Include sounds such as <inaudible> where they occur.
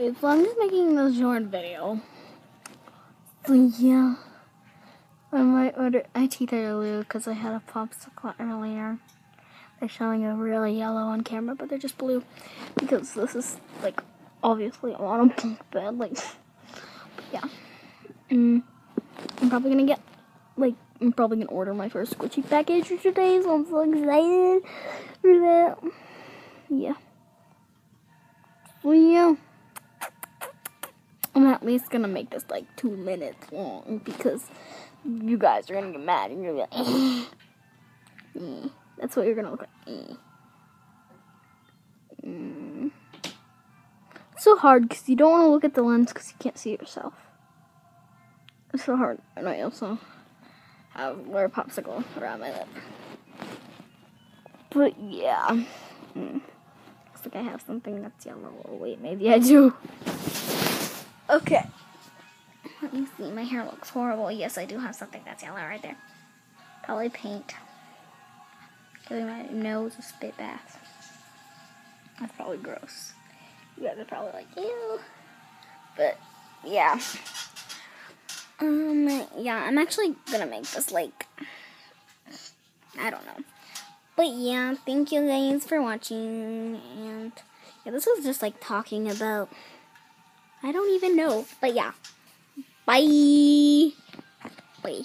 So I'm just making this short video. So yeah, I might order. I teeth earlier because I had a popsicle earlier. They're showing a really yellow on camera, but they're just blue because this is like obviously a bunk bed. Like, <laughs> yeah. Mm, I'm probably gonna get like I'm probably gonna order my first squishy package for today, so I'm so excited for that. Yeah. So yeah. I'm at least gonna make this like two minutes long because you guys are gonna get mad and you're like, eh. That's what you're gonna look like. Eh. Mm. It's so hard because you don't want to look at the lens because you can't see yourself. It's so hard, and I also have wear a popsicle around my lip. But yeah, mm. looks like I have something that's yellow. Oh wait, maybe I do. Okay. Let me see. My hair looks horrible. Yes, I do have something that's yellow right there. Probably paint. Giving my nose a spit bath. That's probably gross. You guys are probably like, ew. But, yeah. Um, yeah, I'm actually gonna make this like, I don't know. But yeah, thank you guys for watching. And, yeah, this was just like talking about I don't even know. But yeah. Bye. Bye.